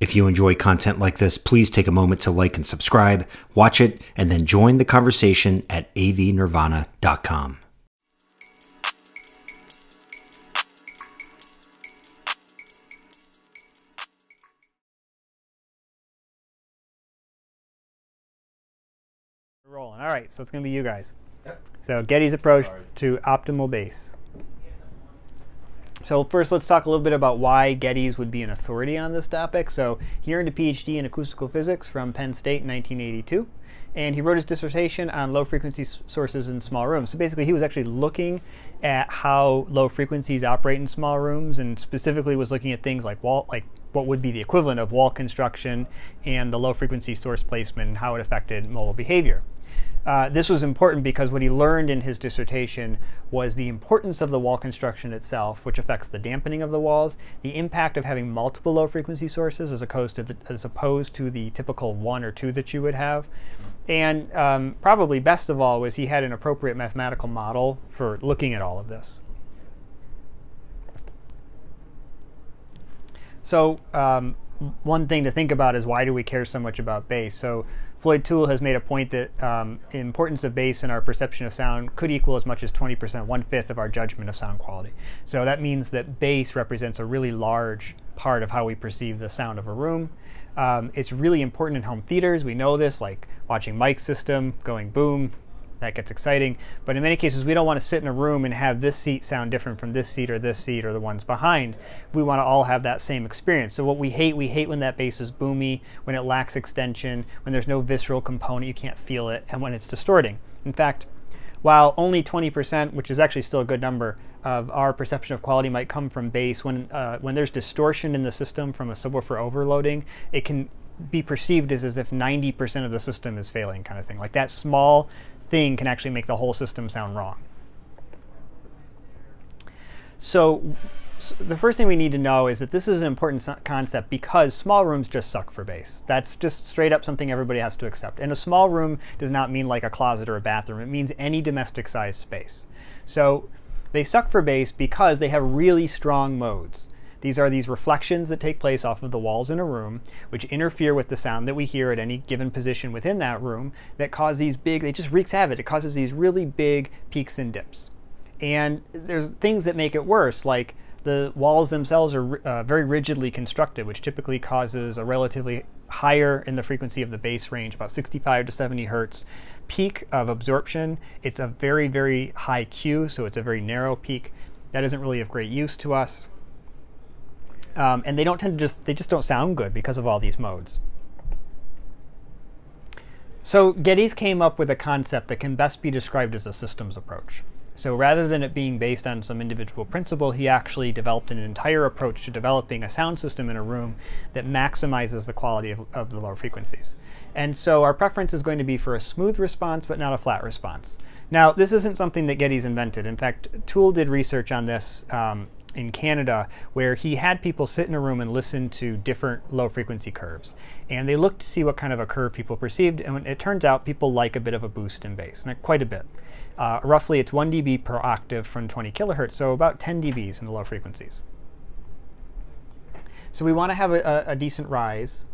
If you enjoy content like this, please take a moment to like and subscribe, watch it, and then join the conversation at avnirvana.com. Rolling. All right, so it's going to be you guys. So Geddes approach Sorry. to optimal bass. So first, let's talk a little bit about why Geddes would be an authority on this topic. So he earned a PhD in acoustical physics from Penn State in 1982, and he wrote his dissertation on low frequency sources in small rooms. So basically, he was actually looking at how low frequencies operate in small rooms, and specifically was looking at things like wall, like what would be the equivalent of wall construction and the low frequency source placement and how it affected modal behavior. Uh, this was important because what he learned in his dissertation was the importance of the wall construction itself, which affects the dampening of the walls, the impact of having multiple low frequency sources as opposed to the, as opposed to the typical one or two that you would have, and um, probably best of all was he had an appropriate mathematical model for looking at all of this. So um, one thing to think about is why do we care so much about bass? So Floyd Toole has made a point that um, importance of bass in our perception of sound could equal as much as 20%, one-fifth of our judgment of sound quality. So that means that bass represents a really large part of how we perceive the sound of a room. Um, it's really important in home theaters. We know this, like watching mic system going boom, that gets exciting. But in many cases, we don't want to sit in a room and have this seat sound different from this seat or this seat or the ones behind. We want to all have that same experience. So what we hate, we hate when that bass is boomy, when it lacks extension, when there's no visceral component, you can't feel it, and when it's distorting. In fact, while only 20%, which is actually still a good number, of our perception of quality might come from bass, when, uh, when there's distortion in the system from a subwoofer overloading, it can be perceived as, as if 90% of the system is failing kind of thing. Like that small thing can actually make the whole system sound wrong. So, s the first thing we need to know is that this is an important concept because small rooms just suck for bass. That's just straight up something everybody has to accept. And a small room does not mean like a closet or a bathroom. It means any domestic sized space. So they suck for bass because they have really strong modes. These are these reflections that take place off of the walls in a room, which interfere with the sound that we hear at any given position within that room, that cause these big, it just wreaks havoc. It causes these really big peaks and dips. And there's things that make it worse, like the walls themselves are uh, very rigidly constructed, which typically causes a relatively higher in the frequency of the bass range, about 65 to 70 hertz. Peak of absorption, it's a very, very high Q, so it's a very narrow peak. That isn't really of great use to us. Um, and they don't tend to just, they just don't sound good because of all these modes. So Geddes came up with a concept that can best be described as a systems approach. So rather than it being based on some individual principle, he actually developed an entire approach to developing a sound system in a room that maximizes the quality of, of the lower frequencies. And so our preference is going to be for a smooth response, but not a flat response. Now, this isn't something that Geddes invented. In fact, Toole did research on this um, in Canada where he had people sit in a room and listen to different low frequency curves. And they looked to see what kind of a curve people perceived. And it turns out people like a bit of a boost in bass, not quite a bit. Uh, roughly, it's 1 dB per octave from 20 kilohertz, so about 10 dBs in the low frequencies. So we want to have a, a, a decent rise.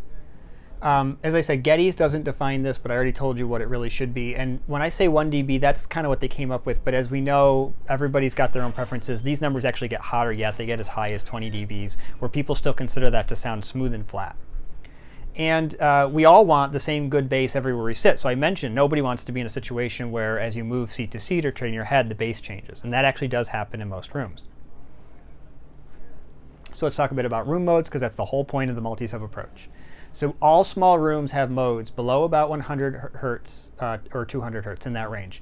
Um, as I said, Geddes doesn't define this, but I already told you what it really should be. And when I say 1 dB, that's kind of what they came up with. But as we know, everybody's got their own preferences. These numbers actually get hotter yet. They get as high as 20 dBs, where people still consider that to sound smooth and flat. And uh, we all want the same good bass everywhere we sit. So I mentioned nobody wants to be in a situation where as you move seat to seat or turn your head, the bass changes. And that actually does happen in most rooms. So let's talk a bit about room modes because that's the whole point of the multi-sub approach. So all small rooms have modes below about 100 hertz uh, or 200 hertz in that range.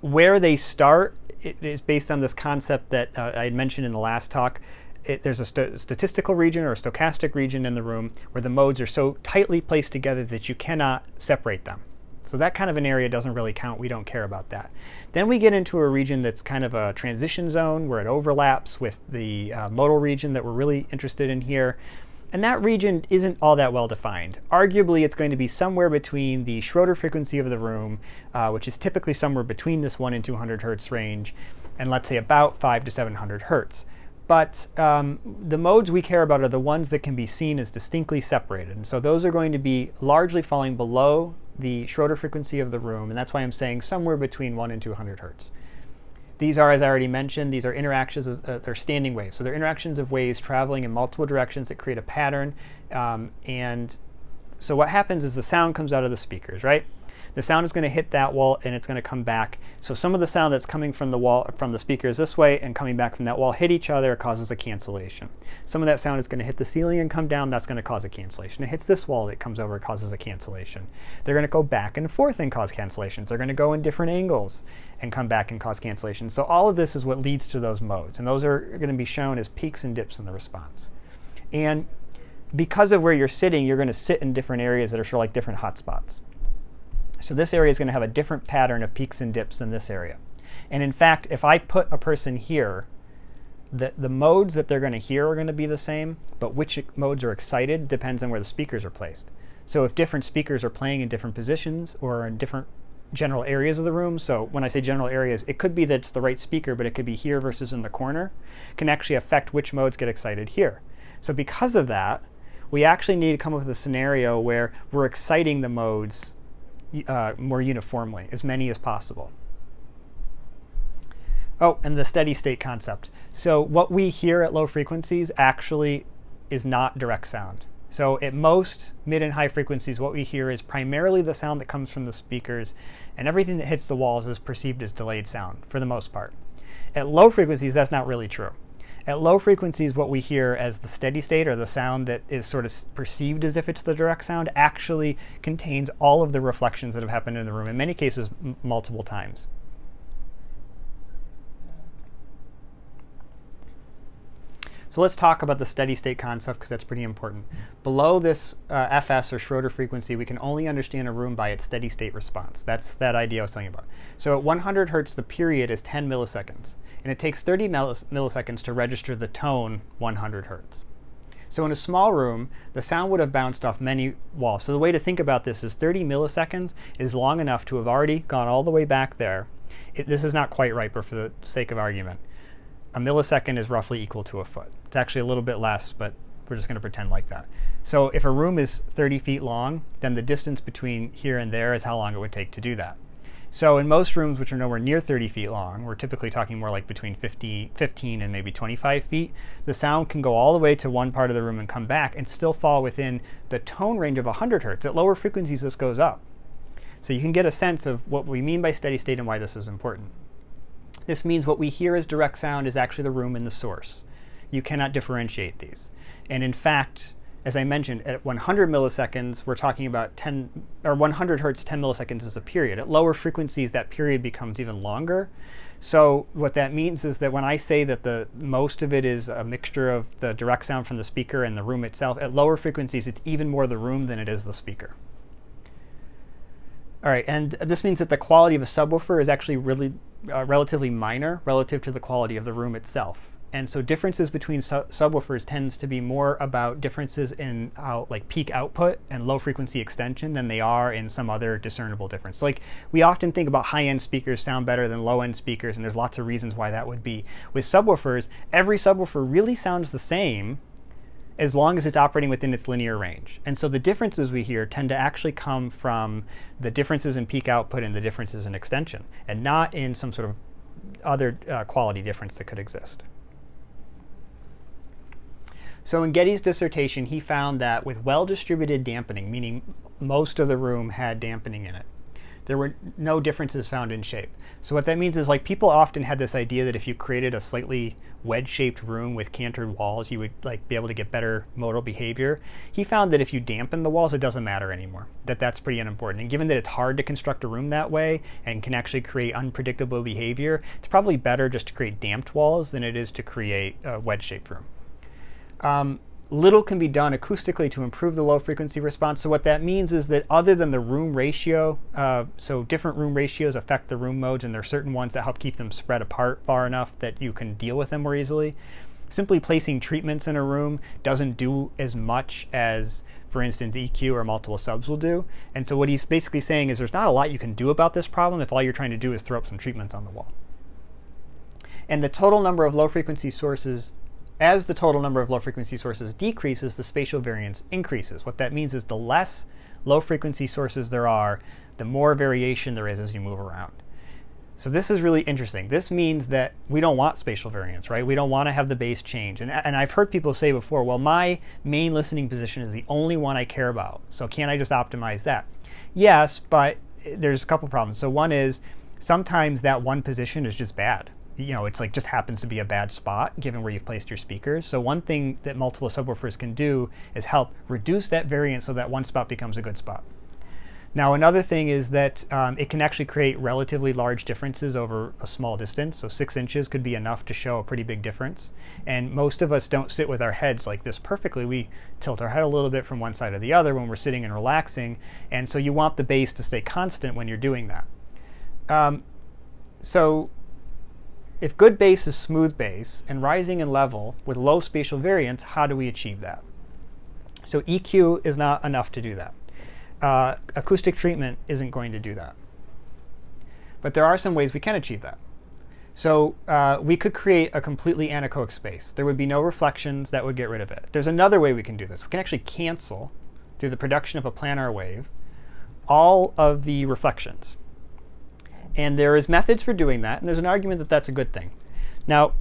Where they start is based on this concept that uh, I had mentioned in the last talk. It, there's a st statistical region or a stochastic region in the room where the modes are so tightly placed together that you cannot separate them. So that kind of an area doesn't really count. We don't care about that. Then we get into a region that's kind of a transition zone where it overlaps with the uh, modal region that we're really interested in here. And that region isn't all that well defined. Arguably, it's going to be somewhere between the Schroeder frequency of the room, uh, which is typically somewhere between this 1 and 200 hertz range, and let's say about 5 to 700 hertz. but um, the modes we care about are the ones that can be seen as distinctly separated. And so those are going to be largely falling below the Schroeder frequency of the room, and that's why I'm saying somewhere between 1 and 200 hertz. These are, as I already mentioned, these are interactions of, uh, they're standing waves. So they're interactions of waves traveling in multiple directions that create a pattern. Um, and so what happens is the sound comes out of the speakers, right? the sound is going to hit that wall and it's going to come back. So some of the sound that's coming from the wall, from the speakers this way and coming back from that wall hit each other, causes a cancellation. Some of that sound is going to hit the ceiling and come down, that's going to cause a cancellation. It hits this wall, it comes over, it causes a cancellation. They're going to go back and forth and cause cancellations. They're going to go in different angles and come back and cause cancellation. So all of this is what leads to those modes. And those are going to be shown as peaks and dips in the response. And because of where you're sitting, you're going to sit in different areas that are sort of like different hotspots. So this area is going to have a different pattern of peaks and dips than this area. And in fact, if I put a person here, the, the modes that they're going to hear are going to be the same, but which modes are excited depends on where the speakers are placed. So if different speakers are playing in different positions or in different general areas of the room, so when I say general areas, it could be that it's the right speaker, but it could be here versus in the corner, can actually affect which modes get excited here. So because of that, we actually need to come up with a scenario where we're exciting the modes uh, more uniformly, as many as possible. Oh, and the steady state concept. So what we hear at low frequencies actually is not direct sound. So at most mid and high frequencies, what we hear is primarily the sound that comes from the speakers, and everything that hits the walls is perceived as delayed sound for the most part. At low frequencies, that's not really true. At low frequencies, what we hear as the steady state or the sound that is sort of perceived as if it's the direct sound actually contains all of the reflections that have happened in the room, in many cases multiple times. So let's talk about the steady state concept because that's pretty important. Below this uh, FS or Schroeder frequency, we can only understand a room by its steady state response. That's that idea I was telling you about. So at 100 hertz, the period is 10 milliseconds and it takes 30 milliseconds to register the tone 100 hertz. So in a small room, the sound would have bounced off many walls. So the way to think about this is 30 milliseconds is long enough to have already gone all the way back there. It, this is not quite right, but for the sake of argument, a millisecond is roughly equal to a foot. It's actually a little bit less, but we're just going to pretend like that. So if a room is 30 feet long, then the distance between here and there is how long it would take to do that. So in most rooms which are nowhere near 30 feet long, we're typically talking more like between 50, 15 and maybe 25 feet, the sound can go all the way to one part of the room and come back and still fall within the tone range of 100 hertz. At lower frequencies, this goes up. So you can get a sense of what we mean by steady state and why this is important. This means what we hear as direct sound is actually the room and the source. You cannot differentiate these. And in fact, as I mentioned, at 100 milliseconds, we're talking about 10 or 100 hertz, 10 milliseconds is a period. At lower frequencies, that period becomes even longer. So what that means is that when I say that the most of it is a mixture of the direct sound from the speaker and the room itself, at lower frequencies, it's even more the room than it is the speaker. All right, and this means that the quality of a subwoofer is actually really uh, relatively minor relative to the quality of the room itself and so differences between su subwoofers tends to be more about differences in how like peak output and low frequency extension than they are in some other discernible difference. Like we often think about high-end speakers sound better than low-end speakers and there's lots of reasons why that would be. With subwoofers, every subwoofer really sounds the same as long as it's operating within its linear range. And so the differences we hear tend to actually come from the differences in peak output and the differences in extension and not in some sort of other uh, quality difference that could exist. So in Geddes' dissertation, he found that with well-distributed dampening, meaning most of the room had dampening in it, there were no differences found in shape. So what that means is like people often had this idea that if you created a slightly wedge-shaped room with cantered walls, you would like be able to get better modal behavior. He found that if you dampen the walls, it doesn't matter anymore. That that's pretty unimportant. And given that it's hard to construct a room that way and can actually create unpredictable behavior, it's probably better just to create damped walls than it is to create a wedge-shaped room. Um, little can be done acoustically to improve the low frequency response. So what that means is that other than the room ratio, uh, so different room ratios affect the room modes and there are certain ones that help keep them spread apart far enough that you can deal with them more easily. Simply placing treatments in a room doesn't do as much as, for instance, EQ or multiple subs will do. And so what he's basically saying is there's not a lot you can do about this problem if all you're trying to do is throw up some treatments on the wall. And the total number of low frequency sources as the total number of low frequency sources decreases, the spatial variance increases. What that means is the less low frequency sources there are, the more variation there is as you move around. So this is really interesting. This means that we don't want spatial variance, right? We don't want to have the bass change. And, and I've heard people say before, well, my main listening position is the only one I care about. So can't I just optimize that? Yes, but eh, there's a couple problems. So one is sometimes that one position is just bad. You know, it's like just happens to be a bad spot given where you've placed your speakers. So one thing that multiple subwoofers can do is help reduce that variance so that one spot becomes a good spot. Now another thing is that um, it can actually create relatively large differences over a small distance. So six inches could be enough to show a pretty big difference. And most of us don't sit with our heads like this perfectly. We tilt our head a little bit from one side to the other when we're sitting and relaxing. And so you want the bass to stay constant when you're doing that. Um, so if good bass is smooth bass and rising in level with low spatial variance, how do we achieve that? So EQ is not enough to do that. Uh, acoustic treatment isn't going to do that. But there are some ways we can achieve that. So uh, we could create a completely anechoic space. There would be no reflections that would get rid of it. There's another way we can do this. We can actually cancel, through the production of a planar wave, all of the reflections. And there is methods for doing that, and there's an argument that that's a good thing. Now,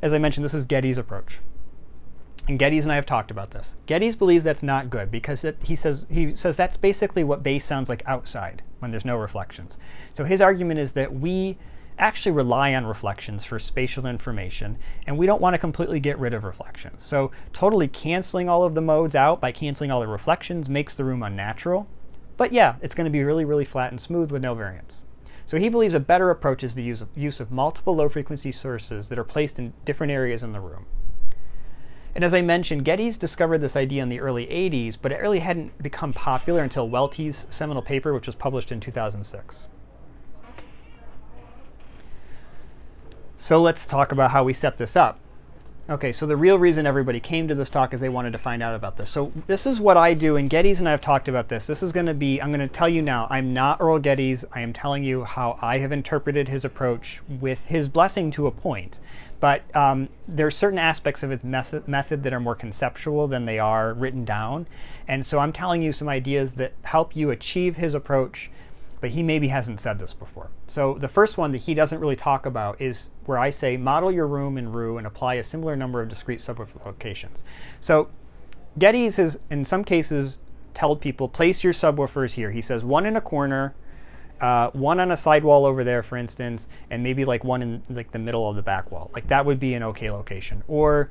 as I mentioned, this is Geddes' approach. And Geddes and I have talked about this. Geddes believes that's not good because it, he says he says that's basically what bass sounds like outside when there's no reflections. So his argument is that we actually rely on reflections for spatial information, and we don't want to completely get rid of reflections. So totally canceling all of the modes out by canceling all the reflections makes the room unnatural. But yeah, it's going to be really, really flat and smooth with no variance. So he believes a better approach is the use of, use of multiple low frequency sources that are placed in different areas in the room. And as I mentioned, Geddes discovered this idea in the early 80s, but it really hadn't become popular until Welti's seminal paper, which was published in 2006. So let's talk about how we set this up. Okay, so the real reason everybody came to this talk is they wanted to find out about this. So this is what I do, and Geddes and I have talked about this. This is going to be, I'm going to tell you now, I'm not Earl Geddes. I am telling you how I have interpreted his approach with his blessing to a point. But um, there are certain aspects of his method, method that are more conceptual than they are written down. And so I'm telling you some ideas that help you achieve his approach, but he maybe hasn't said this before. So the first one that he doesn't really talk about is where I say model your room in REW and apply a similar number of discrete subwoofer locations. So Geddes has, in some cases, told people place your subwoofers here. He says one in a corner, uh, one on a side wall over there, for instance, and maybe like one in like the middle of the back wall. Like that would be an okay location. Or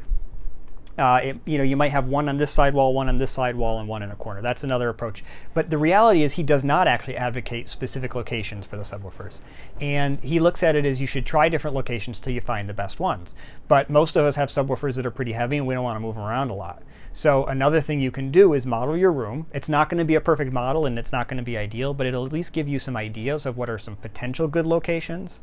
uh, it, you know, you might have one on this side wall, one on this side wall, and one in a corner. That's another approach. But the reality is he does not actually advocate specific locations for the subwoofers. And he looks at it as you should try different locations till you find the best ones. But most of us have subwoofers that are pretty heavy and we don't want to move them around a lot. So another thing you can do is model your room. It's not going to be a perfect model and it's not going to be ideal, but it'll at least give you some ideas of what are some potential good locations.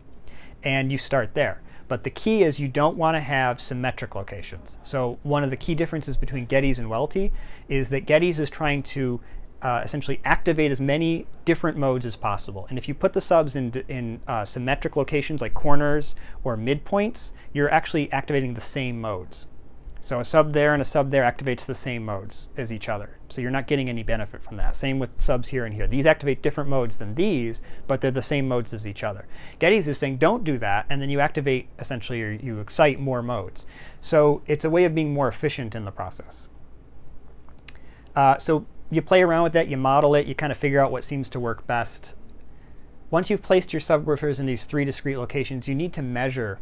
And you start there. But the key is you don't want to have symmetric locations. So one of the key differences between Geddes and Welti is that Geddes is trying to uh, essentially activate as many different modes as possible. And if you put the subs in, in uh, symmetric locations like corners or midpoints, you're actually activating the same modes. So a sub there and a sub there activates the same modes as each other. So you're not getting any benefit from that. Same with subs here and here. These activate different modes than these, but they're the same modes as each other. Geddes is saying don't do that, and then you activate, essentially, or you excite more modes. So it's a way of being more efficient in the process. Uh, so you play around with that, you model it, you kind of figure out what seems to work best. Once you've placed your subwoofers in these three discrete locations, you need to measure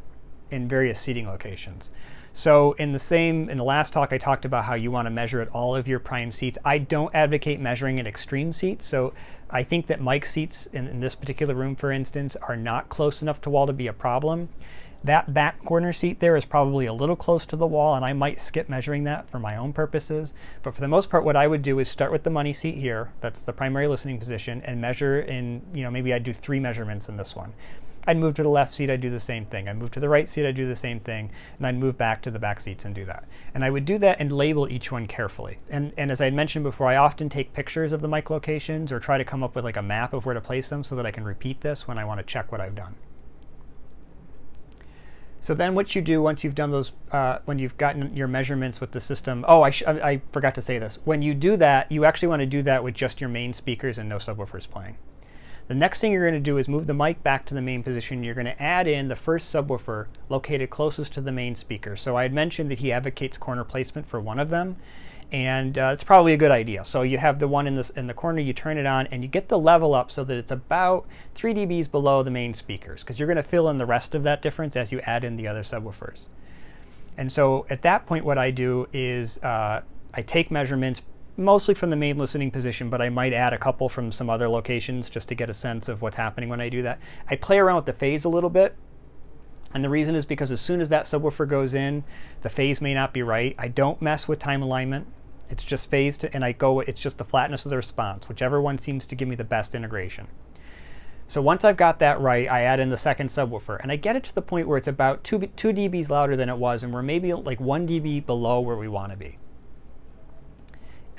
in various seating locations. So in the same, in the last talk, I talked about how you want to measure at all of your prime seats. I don't advocate measuring at extreme seats. So I think that mic seats in, in this particular room, for instance, are not close enough to wall to be a problem. That back corner seat there is probably a little close to the wall, and I might skip measuring that for my own purposes. But for the most part, what I would do is start with the money seat here. That's the primary listening position, and measure in, you know, maybe I'd do three measurements in this one. I'd move to the left seat, I'd do the same thing. I'd move to the right seat, I'd do the same thing. And I'd move back to the back seats and do that. And I would do that and label each one carefully. And, and as I mentioned before, I often take pictures of the mic locations or try to come up with like a map of where to place them so that I can repeat this when I want to check what I've done. So then what you do once you've done those, uh, when you've gotten your measurements with the system, oh, I, I forgot to say this. When you do that, you actually want to do that with just your main speakers and no subwoofers playing. The next thing you're going to do is move the mic back to the main position. You're going to add in the first subwoofer located closest to the main speaker. So I had mentioned that he advocates corner placement for one of them and uh, it's probably a good idea. So you have the one in, this, in the corner, you turn it on, and you get the level up so that it's about 3 dBs below the main speakers, because you're going to fill in the rest of that difference as you add in the other subwoofers. And so at that point, what I do is uh, I take measurements mostly from the main listening position, but I might add a couple from some other locations just to get a sense of what's happening when I do that. I play around with the phase a little bit. And the reason is because as soon as that subwoofer goes in, the phase may not be right. I don't mess with time alignment. It's just phased, and I go, it's just the flatness of the response, whichever one seems to give me the best integration. So once I've got that right, I add in the second subwoofer, and I get it to the point where it's about 2, 2 dBs louder than it was, and we're maybe like 1 dB below where we want to be.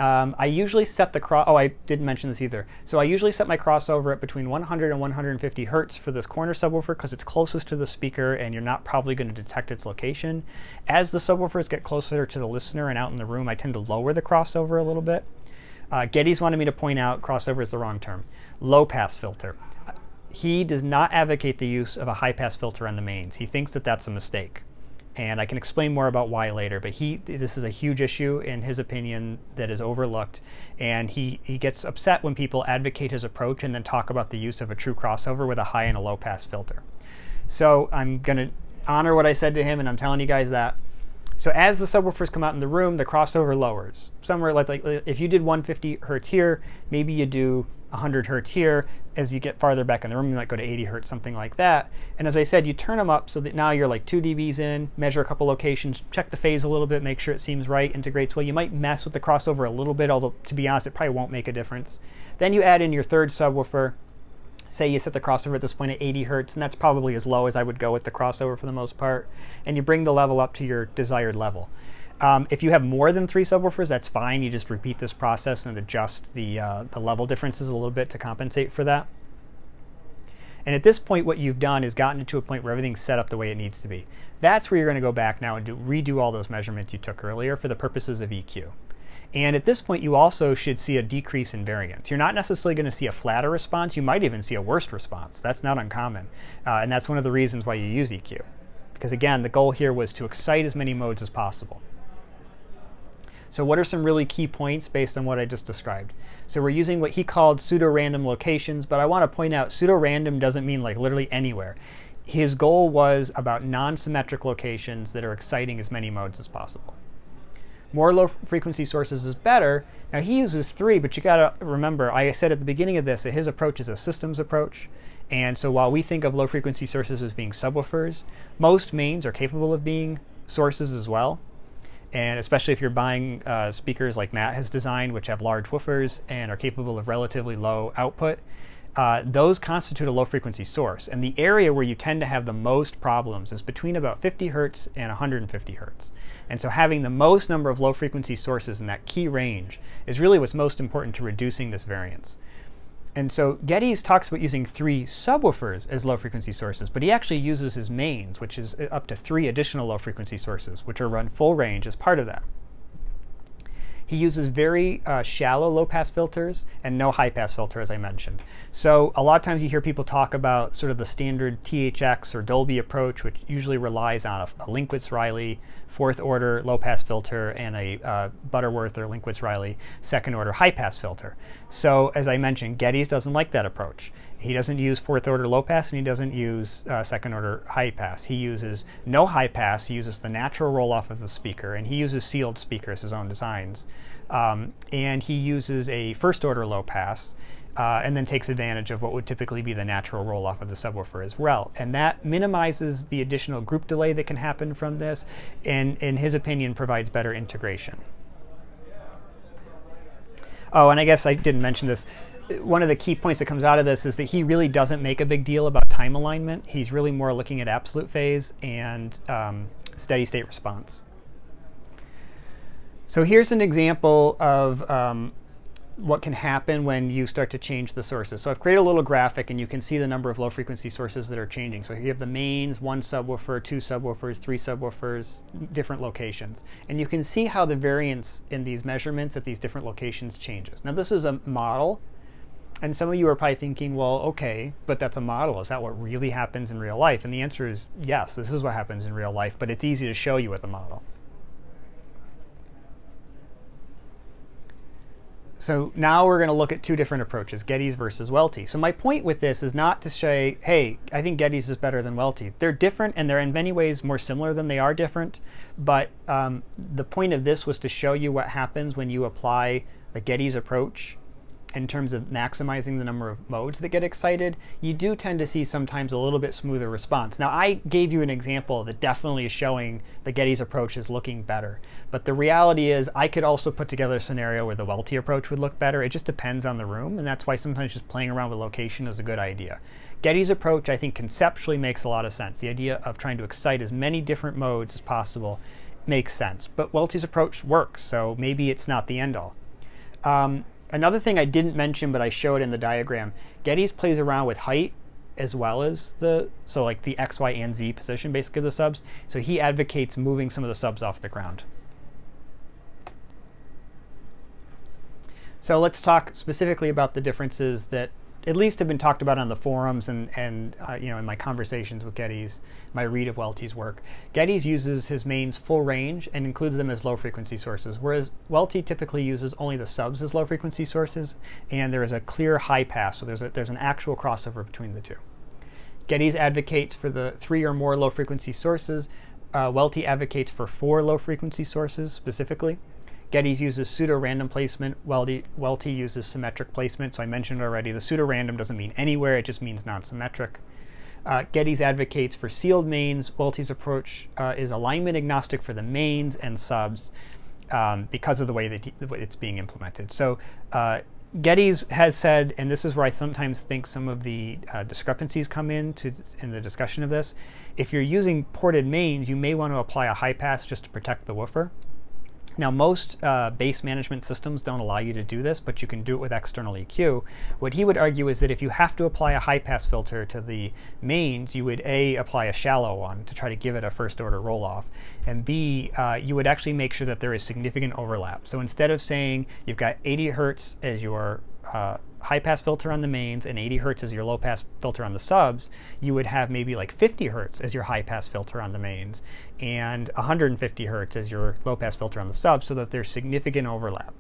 Um, I usually set the cross. Oh, I didn't mention this either. So I usually set my crossover at between 100 and 150 hertz for this corner subwoofer because it's closest to the speaker and you're not probably going to detect its location. As the subwoofers get closer to the listener and out in the room, I tend to lower the crossover a little bit. Uh, Geddes wanted me to point out crossover is the wrong term. Low pass filter. He does not advocate the use of a high pass filter on the mains. He thinks that that's a mistake and I can explain more about why later. But he, this is a huge issue in his opinion that is overlooked, and he he gets upset when people advocate his approach and then talk about the use of a true crossover with a high and a low pass filter. So I'm gonna honor what I said to him, and I'm telling you guys that. So as the subwoofers come out in the room, the crossover lowers. Somewhere like, like if you did 150 hertz here, maybe you do 100 hertz here. As you get farther back in the room, you might go to 80 hertz, something like that. And as I said, you turn them up so that now you're like 2 dBs in, measure a couple locations, check the phase a little bit, make sure it seems right, integrates well. You might mess with the crossover a little bit, although to be honest, it probably won't make a difference. Then you add in your third subwoofer. Say you set the crossover at this point at 80 hertz, and that's probably as low as I would go with the crossover for the most part. And you bring the level up to your desired level. Um, if you have more than three subwoofers, that's fine. You just repeat this process and adjust the, uh, the level differences a little bit to compensate for that. And at this point, what you've done is gotten it to a point where everything's set up the way it needs to be. That's where you're going to go back now and do, redo all those measurements you took earlier for the purposes of EQ. And at this point, you also should see a decrease in variance. You're not necessarily going to see a flatter response. You might even see a worse response. That's not uncommon. Uh, and that's one of the reasons why you use EQ. Because again, the goal here was to excite as many modes as possible. So what are some really key points based on what I just described? So we're using what he called pseudo-random locations, but I want to point out pseudo-random doesn't mean like literally anywhere. His goal was about non-symmetric locations that are exciting as many modes as possible. More low frequency sources is better. Now he uses three, but you gotta remember, I said at the beginning of this that his approach is a systems approach. And so while we think of low frequency sources as being subwoofers, most mains are capable of being sources as well and especially if you're buying uh, speakers like Matt has designed, which have large woofers and are capable of relatively low output, uh, those constitute a low frequency source. And the area where you tend to have the most problems is between about 50 hertz and 150 hertz. And so having the most number of low frequency sources in that key range is really what's most important to reducing this variance. And so Geddes talks about using three subwoofers as low frequency sources, but he actually uses his mains, which is uh, up to three additional low frequency sources, which are run full range as part of that. He uses very uh, shallow low pass filters and no high pass filter, as I mentioned. So a lot of times you hear people talk about sort of the standard THX or Dolby approach, which usually relies on a, a Linkwitz-Riley fourth order low pass filter and a uh, Butterworth or Linkwitz-Riley second order high pass filter. So as I mentioned, Geddes doesn't like that approach. He doesn't use fourth order low pass and he doesn't use uh, second order high pass. He uses no high pass, he uses the natural roll off of the speaker, and he uses sealed speakers, his own designs. Um, and he uses a first order low pass. Uh, and then takes advantage of what would typically be the natural roll off of the subwoofer as well. And that minimizes the additional group delay that can happen from this, and in his opinion, provides better integration. Oh, and I guess I didn't mention this one of the key points that comes out of this is that he really doesn't make a big deal about time alignment. He's really more looking at absolute phase and um, steady state response. So here's an example of um, what can happen when you start to change the sources. So I've created a little graphic and you can see the number of low frequency sources that are changing. So you have the mains, one subwoofer, two subwoofers, three subwoofers, different locations. And you can see how the variance in these measurements at these different locations changes. Now this is a model and some of you are probably thinking, well, okay, but that's a model. Is that what really happens in real life? And the answer is yes, this is what happens in real life, but it's easy to show you with a model. So now we're going to look at two different approaches, Geddes versus Welti. So my point with this is not to say, hey, I think Geddes is better than Welti. They're different and they're in many ways more similar than they are different. But um, the point of this was to show you what happens when you apply the Geddes approach in terms of maximizing the number of modes that get excited, you do tend to see sometimes a little bit smoother response. Now, I gave you an example that definitely is showing the Geddes approach is looking better. But the reality is I could also put together a scenario where the Welti approach would look better. It just depends on the room, and that's why sometimes just playing around with location is a good idea. Geddes approach, I think, conceptually makes a lot of sense. The idea of trying to excite as many different modes as possible makes sense. But Welti's approach works, so maybe it's not the end all. Um, Another thing I didn't mention, but I showed it in the diagram, Geddes plays around with height as well as the, so like the X, Y, and Z position basically of the subs. So he advocates moving some of the subs off the ground. So let's talk specifically about the differences that at least have been talked about on the forums and, and uh, you know, in my conversations with Geddes, my read of Welti's work. Geddes uses his mains full range and includes them as low frequency sources, whereas Welti typically uses only the subs as low frequency sources, and there is a clear high pass, so there's, a, there's an actual crossover between the two. Geddes advocates for the three or more low frequency sources. Uh, Welti advocates for four low frequency sources specifically. Geddes uses pseudo-random placement, Welti, uses symmetric placement. So I mentioned already, the pseudo-random doesn't mean anywhere, it just means non-symmetric. Uh, Geddes advocates for sealed mains. Welti's approach uh, is alignment agnostic for the mains and subs um, because of the way that it's being implemented. So uh, Geddes has said, and this is where I sometimes think some of the uh, discrepancies come in to, in the discussion of this, if you're using ported mains, you may want to apply a high pass just to protect the woofer. Now, most uh, bass management systems don't allow you to do this, but you can do it with external EQ. What he would argue is that if you have to apply a high-pass filter to the mains, you would A, apply a shallow one to try to give it a first-order roll-off, and B, uh, you would actually make sure that there is significant overlap. So instead of saying you've got 80 hertz as your uh, high pass filter on the mains and 80 hertz as your low pass filter on the subs, you would have maybe like 50 hertz as your high pass filter on the mains and 150 hertz as your low pass filter on the subs so that there's significant overlap.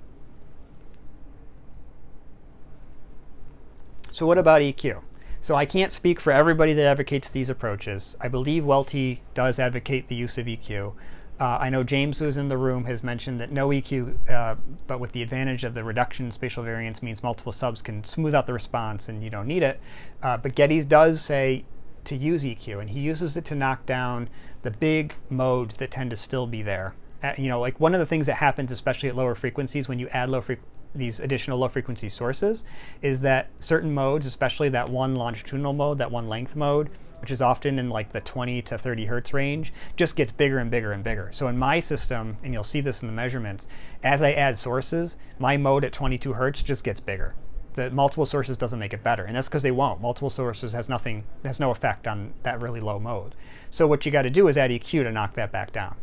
So what about EQ? So I can't speak for everybody that advocates these approaches. I believe Welti does advocate the use of EQ. Uh, I know James, who's in the room, has mentioned that no EQ, uh, but with the advantage of the reduction in spatial variance means multiple subs can smooth out the response and you don't need it. Uh, but Geddes does say to use EQ, and he uses it to knock down the big modes that tend to still be there. Uh, you know, like one of the things that happens, especially at lower frequencies, when you add low these additional low frequency sources is that certain modes, especially that one longitudinal mode, that one length mode, which is often in like the 20 to 30 hertz range, just gets bigger and bigger and bigger. So in my system, and you'll see this in the measurements, as I add sources, my mode at 22 hertz just gets bigger. The multiple sources doesn't make it better, and that's because they won't. Multiple sources has nothing, has no effect on that really low mode. So what you got to do is add EQ to knock that back down.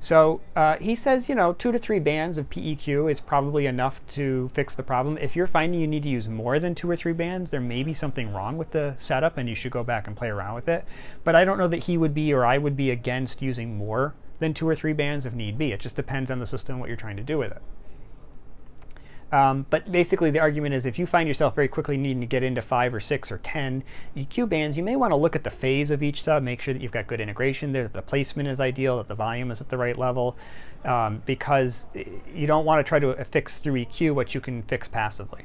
So uh, he says, you know, two to three bands of PEQ is probably enough to fix the problem. If you're finding you need to use more than two or three bands, there may be something wrong with the setup and you should go back and play around with it. But I don't know that he would be or I would be against using more than two or three bands if need be. It just depends on the system what you're trying to do with it. Um, but basically, the argument is if you find yourself very quickly needing to get into five or six or 10 EQ bands, you may want to look at the phase of each sub, make sure that you've got good integration there, that the placement is ideal, that the volume is at the right level, um, because you don't want to try to fix through EQ what you can fix passively.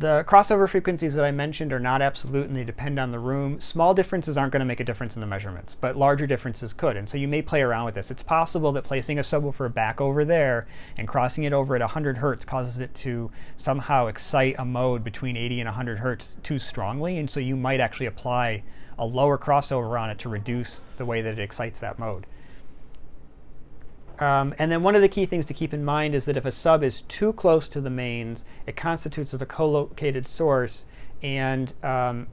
The crossover frequencies that I mentioned are not absolute and they depend on the room. Small differences aren't going to make a difference in the measurements, but larger differences could. And so you may play around with this. It's possible that placing a subwoofer back over there and crossing it over at 100 hertz causes it to somehow excite a mode between 80 and 100 hertz too strongly. And so you might actually apply a lower crossover on it to reduce the way that it excites that mode. Um, and then one of the key things to keep in mind is that if a sub is too close to the mains, it constitutes as a co-located source. And um,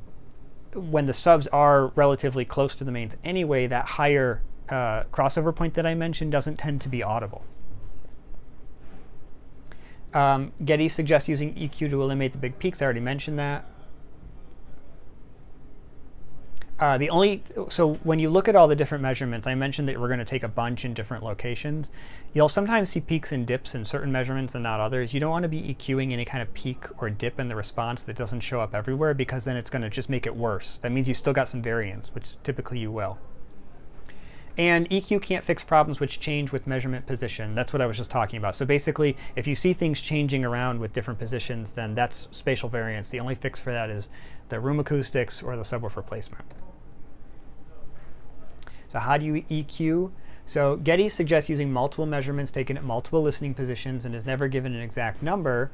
when the subs are relatively close to the mains anyway, that higher uh, crossover point that I mentioned doesn't tend to be audible. Um, Geddes suggests using EQ to eliminate the big peaks. I already mentioned that. Uh, the only so when you look at all the different measurements, I mentioned that we're going to take a bunch in different locations. You'll sometimes see peaks and dips in certain measurements and not others. You don't want to be EQing any kind of peak or dip in the response that doesn't show up everywhere because then it's going to just make it worse. That means you still got some variance, which typically you will. And EQ can't fix problems which change with measurement position. That's what I was just talking about. So basically, if you see things changing around with different positions, then that's spatial variance. The only fix for that is the room acoustics or the subwoofer placement. So how do you EQ? So Geddes suggests using multiple measurements taken at multiple listening positions and is never given an exact number.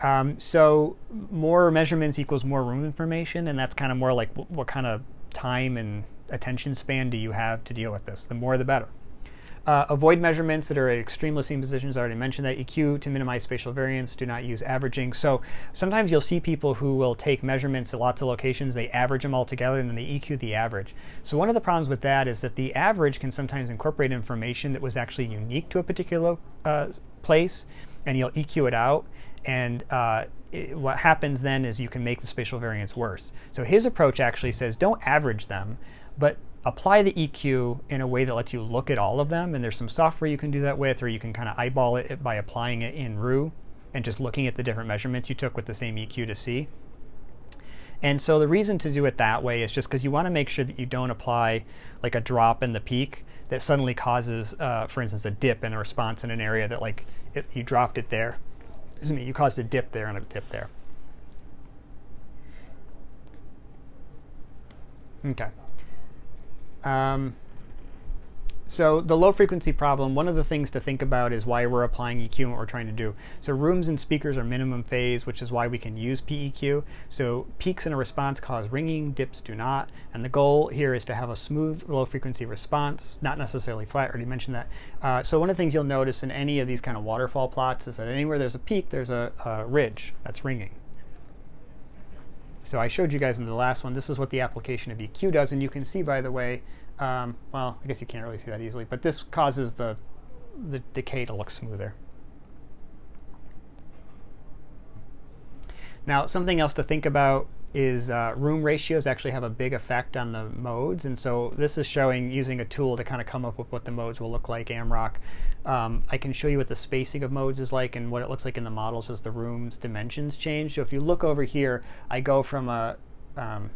Um, so more measurements equals more room information, and that's kind of more like what kind of time and attention span do you have to deal with this? The more the better. Uh, avoid measurements that are at extreme listening positions. I already mentioned that. EQ to minimize spatial variance. Do not use averaging. So sometimes you'll see people who will take measurements at lots of locations, they average them all together, and then they EQ the average. So one of the problems with that is that the average can sometimes incorporate information that was actually unique to a particular uh, place, and you'll EQ it out. And uh, it, what happens then is you can make the spatial variance worse. So his approach actually says don't average them, but apply the EQ in a way that lets you look at all of them. And there's some software you can do that with, or you can kind of eyeball it by applying it in REW and just looking at the different measurements you took with the same EQ to see. And so the reason to do it that way is just because you want to make sure that you don't apply like a drop in the peak that suddenly causes, uh, for instance, a dip in a response in an area that like it, you dropped it there. Excuse me, you caused a dip there and a dip there. Okay. Um, so the low frequency problem, one of the things to think about is why we're applying EQ and what we're trying to do. So rooms and speakers are minimum phase, which is why we can use PEQ. So peaks in a response cause ringing, dips do not. And the goal here is to have a smooth low frequency response, not necessarily flat, already mentioned that. Uh, so one of the things you'll notice in any of these kind of waterfall plots is that anywhere there's a peak, there's a, a ridge that's ringing. So I showed you guys in the last one, this is what the application of EQ does. And you can see, by the way, um, well, I guess you can't really see that easily, but this causes the, the decay to look smoother. Now, something else to think about is uh, room ratios actually have a big effect on the modes. And so this is showing using a tool to kind of come up with what the modes will look like, AMROC. Um, I can show you what the spacing of modes is like and what it looks like in the models as the room's dimensions change. So if you look over here, I go from a, um,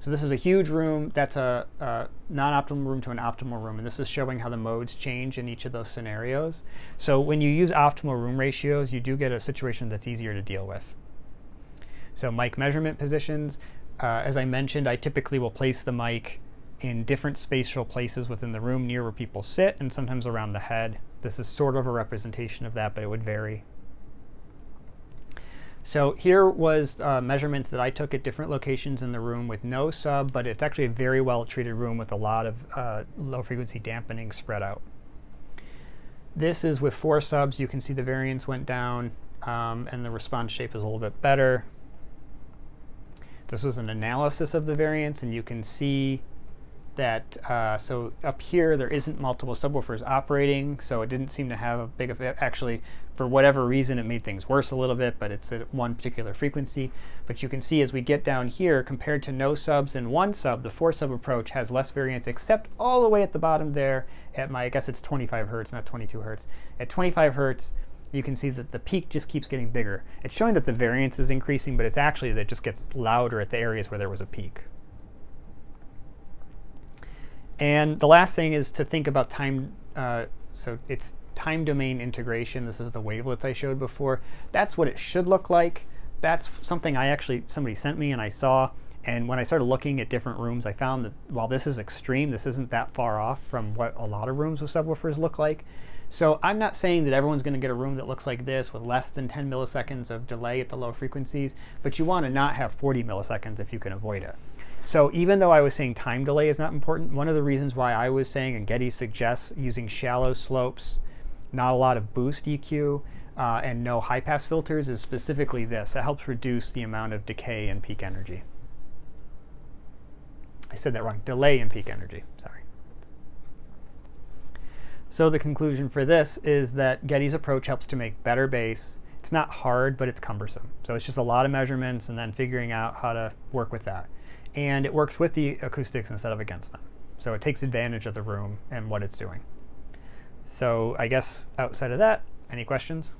so this is a huge room, that's a, a non-optimal room to an optimal room, and this is showing how the modes change in each of those scenarios. So when you use optimal room ratios, you do get a situation that's easier to deal with. So mic measurement positions, uh, as I mentioned, I typically will place the mic in different spatial places within the room near where people sit and sometimes around the head. This is sort of a representation of that, but it would vary. So here was uh, measurements that I took at different locations in the room with no sub, but it's actually a very well treated room with a lot of uh, low frequency dampening spread out. This is with four subs. You can see the variance went down um, and the response shape is a little bit better. This was an analysis of the variance, and you can see that, uh, so up here there isn't multiple subwoofers operating, so it didn't seem to have a big effect. Actually, for whatever reason, it made things worse a little bit, but it's at one particular frequency. But you can see as we get down here, compared to no subs and one sub, the four sub approach has less variance, except all the way at the bottom there at my, I guess it's 25 hertz, not 22 hertz. At 25 hertz, you can see that the peak just keeps getting bigger. It's showing that the variance is increasing, but it's actually that it just gets louder at the areas where there was a peak. And the last thing is to think about time. Uh, so it's time domain integration. This is the wavelets I showed before. That's what it should look like. That's something I actually, somebody sent me and I saw. And when I started looking at different rooms, I found that while this is extreme, this isn't that far off from what a lot of rooms with subwoofers look like. So I'm not saying that everyone's going to get a room that looks like this with less than 10 milliseconds of delay at the low frequencies, but you want to not have 40 milliseconds if you can avoid it. So even though I was saying time delay is not important, one of the reasons why I was saying, and Geddes suggests using shallow slopes not a lot of boost EQ, uh, and no high pass filters is specifically this. It helps reduce the amount of decay in peak energy. I said that wrong. Delay in peak energy. Sorry. So the conclusion for this is that Geddes approach helps to make better bass. It's not hard, but it's cumbersome. So it's just a lot of measurements and then figuring out how to work with that. And it works with the acoustics instead of against them. So it takes advantage of the room and what it's doing. So I guess outside of that, any questions?